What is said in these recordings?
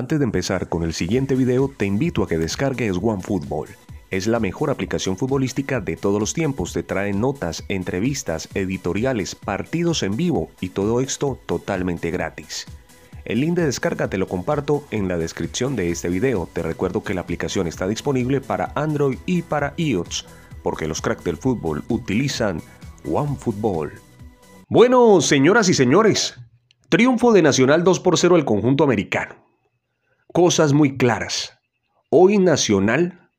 Antes de empezar con el siguiente video, te invito a que descargues OneFootball. Es la mejor aplicación futbolística de todos los tiempos. Te trae notas, entrevistas, editoriales, partidos en vivo y todo esto totalmente gratis. El link de descarga te lo comparto en la descripción de este video. Te recuerdo que la aplicación está disponible para Android y para iOS, porque los cracks del fútbol utilizan OneFootball. Bueno, señoras y señores, triunfo de Nacional 2 por 0 al conjunto americano. Cosas muy claras. Hoy Nacional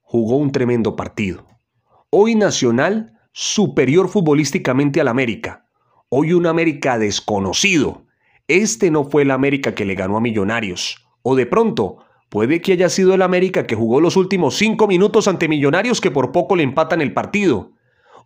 jugó un tremendo partido. Hoy Nacional superior futbolísticamente al América. Hoy un América desconocido. Este no fue el América que le ganó a Millonarios. O de pronto, puede que haya sido el América que jugó los últimos cinco minutos ante Millonarios que por poco le empatan el partido.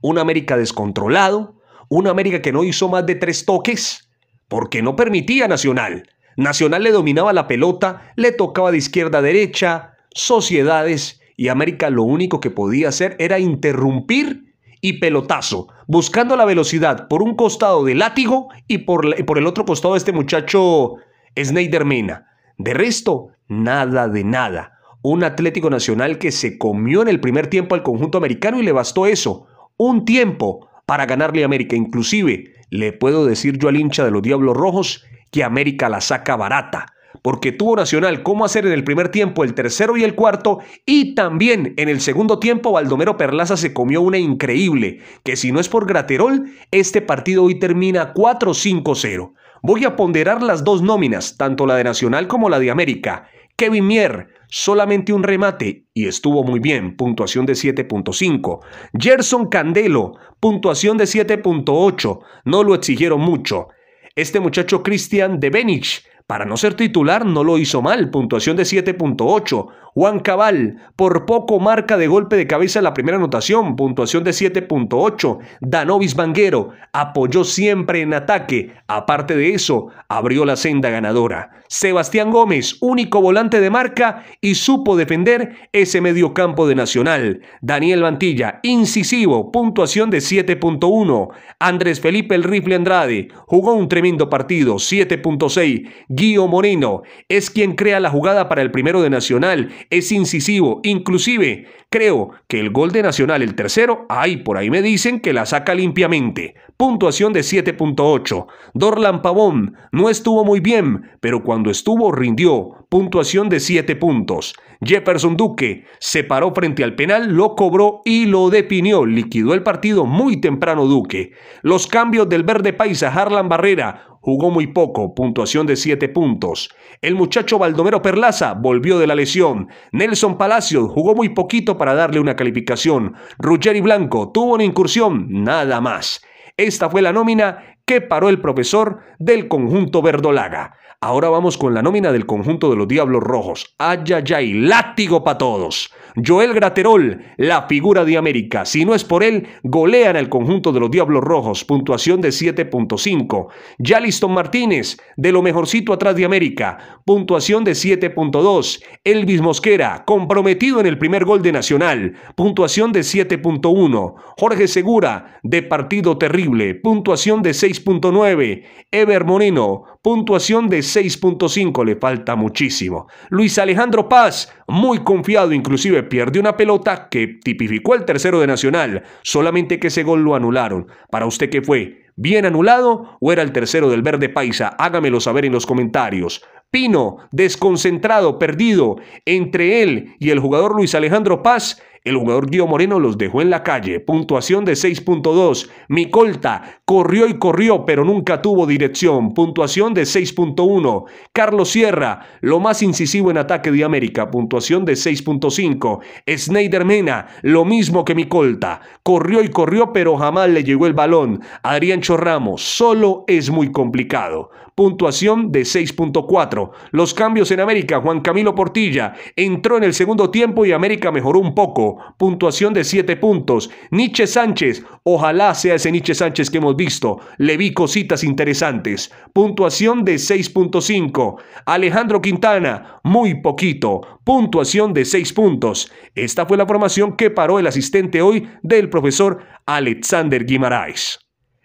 Un América descontrolado, un América que no hizo más de tres toques, porque no permitía Nacional. Nacional le dominaba la pelota, le tocaba de izquierda a derecha, sociedades, y América lo único que podía hacer era interrumpir y pelotazo, buscando la velocidad por un costado de látigo y por, por el otro costado de este muchacho Snyder Mena. De resto, nada de nada. Un Atlético Nacional que se comió en el primer tiempo al conjunto americano y le bastó eso, un tiempo para ganarle a América. Inclusive, le puedo decir yo al hincha de los Diablos Rojos que América la saca barata, porque tuvo Nacional cómo hacer en el primer tiempo el tercero y el cuarto, y también en el segundo tiempo Baldomero Perlaza se comió una increíble, que si no es por Graterol, este partido hoy termina 4-5-0. Voy a ponderar las dos nóminas, tanto la de Nacional como la de América. Kevin Mier, solamente un remate y estuvo muy bien, puntuación de 7.5. Gerson Candelo, puntuación de 7.8, no lo exigieron mucho. Este muchacho Cristian de Benich, para no ser titular no lo hizo mal, puntuación de 7.8. Juan Cabal, por poco marca de golpe de cabeza la primera anotación, puntuación de 7.8. Danovis Banguero apoyó siempre en ataque, aparte de eso, abrió la senda ganadora. Sebastián Gómez, único volante de marca y supo defender ese mediocampo de Nacional. Daniel Mantilla, incisivo, puntuación de 7.1. Andrés Felipe el Rifle Andrade, jugó un tremendo partido, 7.6. Guío Moreno es quien crea la jugada para el primero de Nacional, es incisivo, inclusive creo que el gol de Nacional, el tercero, ahí por ahí me dicen que la saca limpiamente. Puntuación de 7.8. Dorlan Pavón no estuvo muy bien, pero cuando estuvo rindió. Puntuación de 7 puntos. Jefferson Duque se paró frente al penal, lo cobró y lo definió. Liquidó el partido muy temprano Duque. Los cambios del verde paisa Harlan Barrera jugó muy poco, puntuación de 7 puntos. El muchacho Baldomero Perlaza volvió de la lesión. Nelson Palacios jugó muy poquito para darle una calificación. Ruggeri Blanco tuvo una incursión, nada más. Esta fue la nómina que paró el profesor del conjunto verdolaga. Ahora vamos con la nómina del conjunto de los Diablos Rojos. Ayayay, látigo para todos. Joel Graterol, la figura de América. Si no es por él, golean al conjunto de los Diablos Rojos, puntuación de 7.5. Jaliston Martínez, de lo mejorcito atrás de América, puntuación de 7.2. Elvis Mosquera, comprometido en el primer gol de Nacional, puntuación de 7.1. Jorge Segura, de partido terrible, puntuación de 6.9. Ever Moreno, puntuación de 6.5, le falta muchísimo. Luis Alejandro Paz, muy confiado, inclusive pierde una pelota que tipificó el tercero de Nacional, solamente que ese gol lo anularon. ¿Para usted qué fue? ¿Bien anulado o era el tercero del verde paisa? Hágamelo saber en los comentarios. Pino, desconcentrado, perdido entre él y el jugador Luis Alejandro Paz, el jugador Guido Moreno los dejó en la calle. Puntuación de 6.2. Micolta corrió y corrió, pero nunca tuvo dirección. Puntuación de 6.1. Carlos Sierra, lo más incisivo en ataque de América. Puntuación de 6.5. Snyder Mena, lo mismo que Micolta. Corrió y corrió, pero jamás le llegó el balón. Adrián Chorramos, solo es muy complicado. Puntuación de 6.4. Los cambios en América. Juan Camilo Portilla entró en el segundo tiempo y América mejoró un poco puntuación de 7 puntos. Nietzsche Sánchez, ojalá sea ese Nietzsche Sánchez que hemos visto. Le vi cositas interesantes. Puntuación de 6.5. Alejandro Quintana, muy poquito. Puntuación de 6 puntos. Esta fue la formación que paró el asistente hoy del profesor Alexander Guimaraes.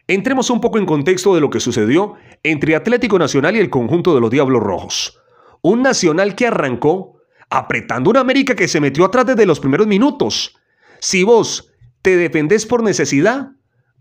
Entremos un poco en contexto de lo que sucedió entre Atlético Nacional y el conjunto de los Diablos Rojos. Un Nacional que arrancó apretando una América que se metió atrás desde los primeros minutos. Si vos te defendés por necesidad,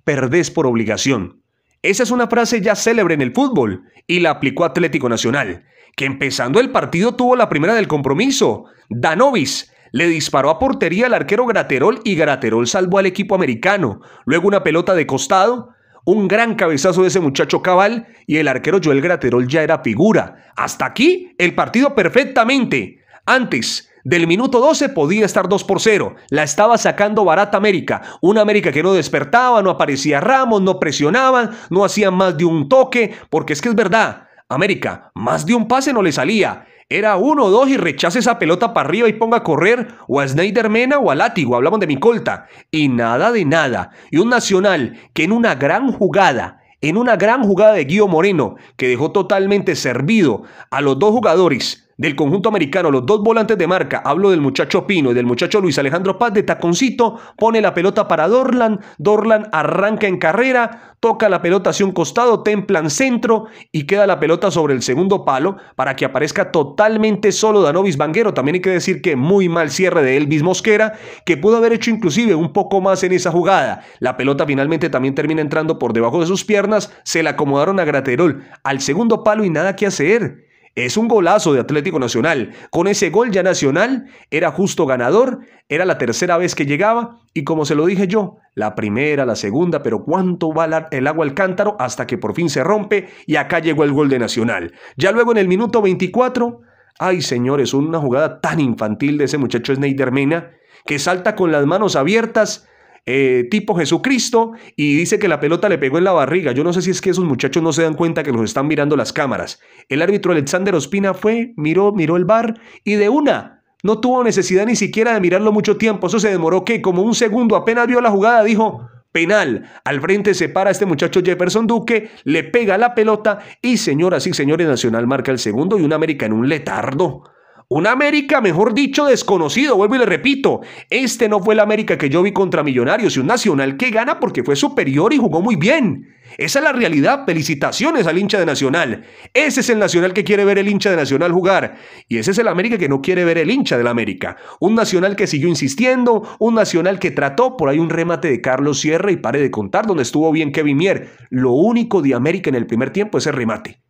perdés por obligación. Esa es una frase ya célebre en el fútbol y la aplicó Atlético Nacional, que empezando el partido tuvo la primera del compromiso. Danovis le disparó a portería al arquero Graterol y Graterol salvó al equipo americano. Luego una pelota de costado, un gran cabezazo de ese muchacho Cabal y el arquero Joel Graterol ya era figura. Hasta aquí el partido perfectamente. Antes, del minuto 12 podía estar 2 por 0. La estaba sacando barata América. Una América que no despertaba, no aparecía Ramos, no presionaban, no hacían más de un toque, porque es que es verdad. América, más de un pase no le salía. Era uno o dos y rechace esa pelota para arriba y ponga a correr o a Snyder Mena o a Látigo. Hablamos de mi colta. Y nada de nada. Y un Nacional que en una gran jugada en una gran jugada de Guido Moreno, que dejó totalmente servido a los dos jugadores del conjunto americano, los dos volantes de marca, hablo del muchacho Pino y del muchacho Luis Alejandro Paz de taconcito, pone la pelota para Dorlan, Dorlan arranca en carrera, toca la pelota hacia un costado, templan centro y queda la pelota sobre el segundo palo para que aparezca totalmente solo Danovis Vanguero. También hay que decir que muy mal cierre de Elvis Mosquera, que pudo haber hecho inclusive un poco más en esa jugada. La pelota finalmente también termina entrando por debajo de sus piernas, se la acomodaron a Graterol al segundo palo y nada que hacer. Es un golazo de Atlético Nacional. Con ese gol ya Nacional era justo ganador, era la tercera vez que llegaba y como se lo dije yo, la primera, la segunda, pero cuánto va el agua al cántaro hasta que por fin se rompe y acá llegó el gol de Nacional. Ya luego en el minuto 24, ay señores, una jugada tan infantil de ese muchacho Sneider Mena que salta con las manos abiertas eh, tipo Jesucristo y dice que la pelota le pegó en la barriga. Yo no sé si es que esos muchachos no se dan cuenta que los están mirando las cámaras. El árbitro Alexander Ospina fue, miró, miró el bar y de una. No tuvo necesidad ni siquiera de mirarlo mucho tiempo. Eso se demoró que como un segundo apenas vio la jugada dijo penal. Al frente se para este muchacho Jefferson Duque, le pega la pelota y señoras y señores Nacional marca el segundo y un América en un letardo. Un América, mejor dicho, desconocido, vuelvo y le repito, este no fue el América que yo vi contra Millonarios y un Nacional que gana porque fue superior y jugó muy bien. Esa es la realidad, felicitaciones al hincha de Nacional. Ese es el Nacional que quiere ver el hincha de Nacional jugar y ese es el América que no quiere ver el hincha del América. Un Nacional que siguió insistiendo, un Nacional que trató, por ahí un remate de Carlos Sierra y pare de contar donde estuvo bien Kevin Mier. Lo único de América en el primer tiempo es ese remate.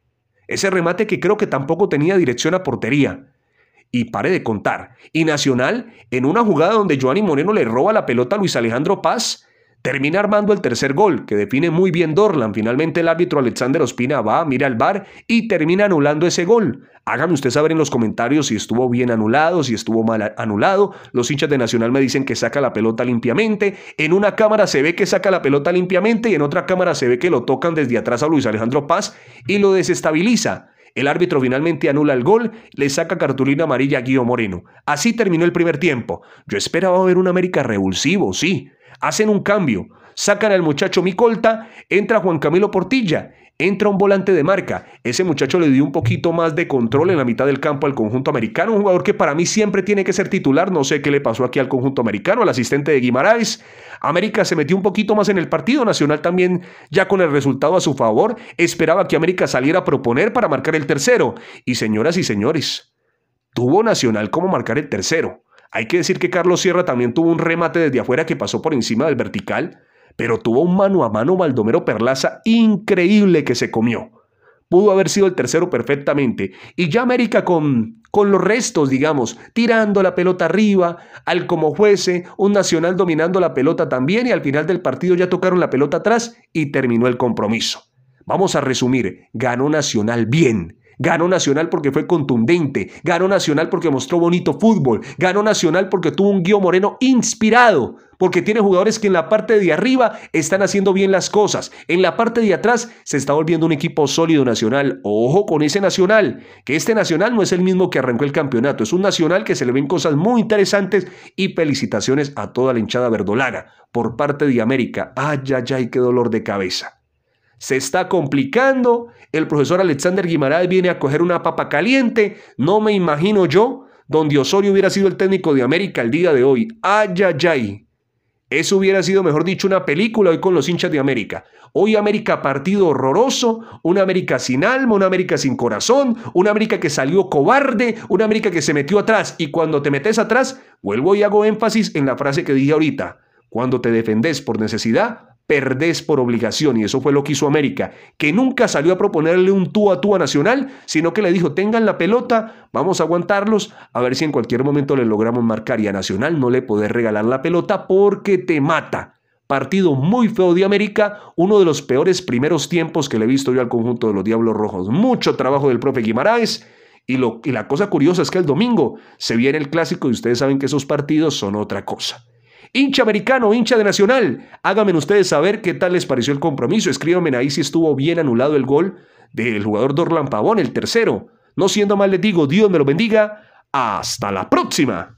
Ese remate que creo que tampoco tenía dirección a portería y pare de contar. Y Nacional, en una jugada donde Joanny Moreno le roba la pelota a Luis Alejandro Paz, termina armando el tercer gol, que define muy bien Dorlan. Finalmente el árbitro Alexander Ospina va, mira al bar y termina anulando ese gol. Háganme usted saber en los comentarios si estuvo bien anulado, si estuvo mal anulado. Los hinchas de Nacional me dicen que saca la pelota limpiamente. En una cámara se ve que saca la pelota limpiamente y en otra cámara se ve que lo tocan desde atrás a Luis Alejandro Paz y lo desestabiliza. El árbitro finalmente anula el gol, le saca cartulina amarilla a Guido Moreno. Así terminó el primer tiempo. Yo esperaba ver un América revulsivo, sí. Hacen un cambio. Sacan al muchacho Micolta, entra Juan Camilo Portilla Entra un volante de marca. Ese muchacho le dio un poquito más de control en la mitad del campo al conjunto americano. Un jugador que para mí siempre tiene que ser titular. No sé qué le pasó aquí al conjunto americano, al asistente de Guimaraes. América se metió un poquito más en el partido. Nacional también, ya con el resultado a su favor, esperaba que América saliera a proponer para marcar el tercero. Y señoras y señores, tuvo Nacional como marcar el tercero. Hay que decir que Carlos Sierra también tuvo un remate desde afuera que pasó por encima del vertical pero tuvo un mano a mano Baldomero Perlaza increíble que se comió. Pudo haber sido el tercero perfectamente. Y ya América con, con los restos, digamos, tirando la pelota arriba, al como fuese, un Nacional dominando la pelota también y al final del partido ya tocaron la pelota atrás y terminó el compromiso. Vamos a resumir, ganó Nacional bien, Ganó Nacional porque fue contundente. Ganó Nacional porque mostró bonito fútbol. Ganó Nacional porque tuvo un Guío Moreno inspirado. Porque tiene jugadores que en la parte de arriba están haciendo bien las cosas. En la parte de atrás se está volviendo un equipo sólido Nacional. Ojo con ese Nacional. Que este Nacional no es el mismo que arrancó el campeonato. Es un Nacional que se le ven cosas muy interesantes. Y felicitaciones a toda la hinchada verdolaga. Por parte de América. Ay, ay, ay, qué dolor de cabeza se está complicando, el profesor Alexander Guimaraes viene a coger una papa caliente, no me imagino yo donde Osorio hubiera sido el técnico de América el día de hoy. Ay, ay, ay. Eso hubiera sido, mejor dicho, una película hoy con los hinchas de América. Hoy América partido horroroso, una América sin alma, una América sin corazón, una América que salió cobarde, una América que se metió atrás. Y cuando te metes atrás, vuelvo y hago énfasis en la frase que dije ahorita. Cuando te defendes por necesidad, perdés por obligación y eso fue lo que hizo América, que nunca salió a proponerle un tú a tú a Nacional, sino que le dijo, tengan la pelota, vamos a aguantarlos, a ver si en cualquier momento le logramos marcar y a Nacional no le podés regalar la pelota porque te mata. Partido muy feo de América, uno de los peores primeros tiempos que le he visto yo al conjunto de los Diablos Rojos. Mucho trabajo del profe Guimaraes. Y, lo, y la cosa curiosa es que el domingo se viene el clásico y ustedes saben que esos partidos son otra cosa. Hincha americano, hincha de Nacional, háganme ustedes saber qué tal les pareció el compromiso. Escríbanme ahí si estuvo bien anulado el gol del jugador Dorlan Pavón, el tercero. No siendo mal les digo, Dios me lo bendiga. Hasta la próxima.